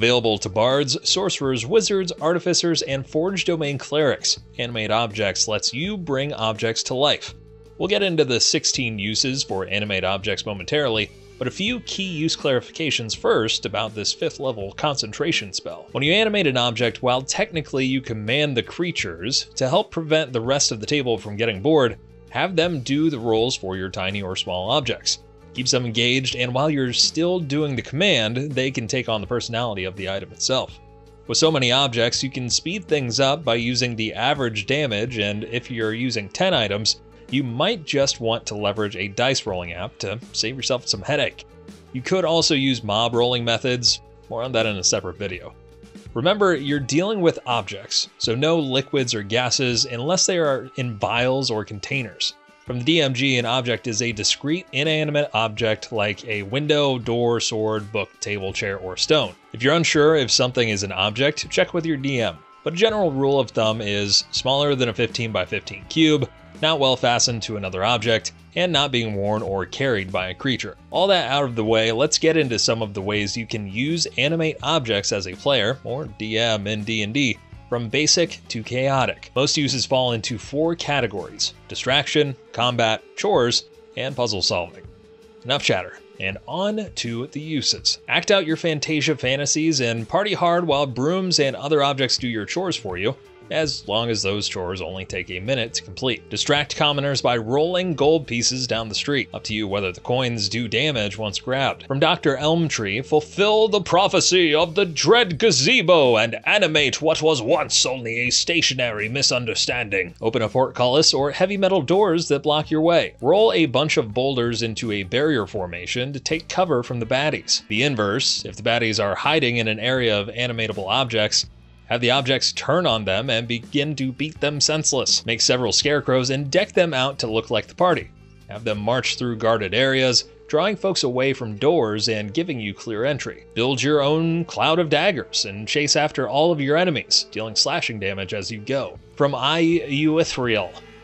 Available to bards, sorcerers, wizards, artificers, and forge domain clerics, Animate Objects lets you bring objects to life. We'll get into the 16 uses for Animate Objects momentarily, but a few key use clarifications first about this 5th level concentration spell. When you animate an object, while technically you command the creatures, to help prevent the rest of the table from getting bored, have them do the rolls for your tiny or small objects keeps them engaged, and while you're still doing the command, they can take on the personality of the item itself. With so many objects, you can speed things up by using the average damage, and if you're using 10 items, you might just want to leverage a dice rolling app to save yourself some headache. You could also use mob rolling methods, more on that in a separate video. Remember, you're dealing with objects, so no liquids or gases unless they are in vials or containers. From the DMG, an object is a discrete inanimate object like a window, door, sword, book, table, chair, or stone. If you're unsure if something is an object, check with your DM. But a general rule of thumb is smaller than a 15 by 15 cube, not well fastened to another object, and not being worn or carried by a creature. All that out of the way, let's get into some of the ways you can use animate objects as a player, or DM in D&D, from basic to chaotic. Most uses fall into four categories distraction, combat, chores, and puzzle solving. Enough chatter, and on to the uses. Act out your Fantasia fantasies and party hard while brooms and other objects do your chores for you as long as those chores only take a minute to complete. Distract commoners by rolling gold pieces down the street. Up to you whether the coins do damage once grabbed. From Dr. Elmtree, fulfill the prophecy of the dread gazebo and animate what was once only a stationary misunderstanding. Open a portcullis or heavy metal doors that block your way. Roll a bunch of boulders into a barrier formation to take cover from the baddies. The inverse, if the baddies are hiding in an area of animatable objects, have the objects turn on them and begin to beat them senseless. Make several scarecrows and deck them out to look like the party. Have them march through guarded areas, drawing folks away from doors and giving you clear entry. Build your own cloud of daggers and chase after all of your enemies, dealing slashing damage as you go. From I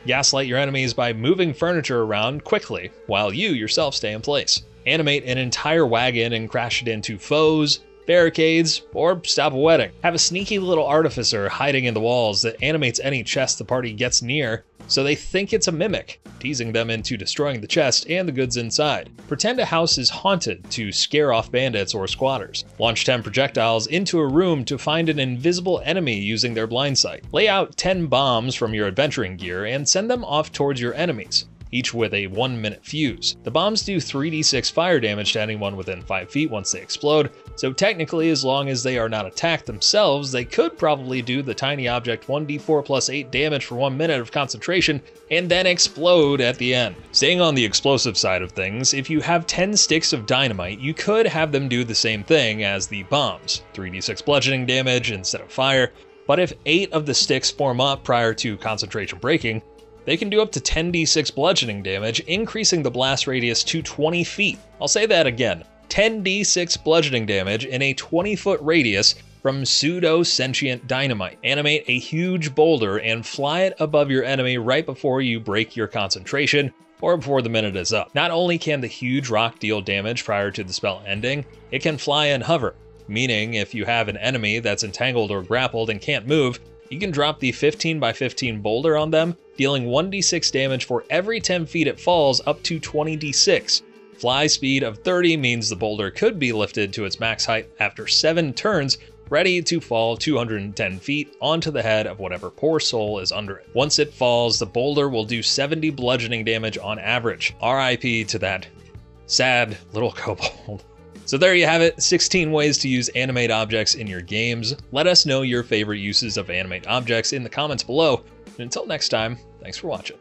gaslight your enemies by moving furniture around quickly while you yourself stay in place. Animate an entire wagon and crash it into foes, barricades, or stop a wedding. Have a sneaky little artificer hiding in the walls that animates any chest the party gets near so they think it's a mimic, teasing them into destroying the chest and the goods inside. Pretend a house is haunted to scare off bandits or squatters. Launch 10 projectiles into a room to find an invisible enemy using their blind sight. Lay out 10 bombs from your adventuring gear and send them off towards your enemies each with a 1 minute fuse. The bombs do 3d6 fire damage to anyone within 5 feet once they explode, so technically as long as they are not attacked themselves, they could probably do the tiny object 1d4 plus 8 damage for 1 minute of concentration and then explode at the end. Staying on the explosive side of things, if you have 10 sticks of dynamite, you could have them do the same thing as the bombs, 3d6 bludgeoning damage instead of fire, but if 8 of the sticks form up prior to concentration breaking, they can do up to 10d6 bludgeoning damage, increasing the blast radius to 20 feet. I'll say that again 10d6 bludgeoning damage in a 20 foot radius from pseudo sentient dynamite. Animate a huge boulder and fly it above your enemy right before you break your concentration or before the minute is up. Not only can the huge rock deal damage prior to the spell ending, it can fly and hover, meaning if you have an enemy that's entangled or grappled and can't move, you can drop the 15 by 15 boulder on them, dealing 1d6 damage for every 10 feet it falls up to 20d6. Fly speed of 30 means the boulder could be lifted to its max height after 7 turns, ready to fall 210 feet onto the head of whatever poor soul is under it. Once it falls, the boulder will do 70 bludgeoning damage on average. RIP to that sad little kobold. So there you have it 16 ways to use animate objects in your games. Let us know your favorite uses of animate objects in the comments below. And until next time, thanks for watching.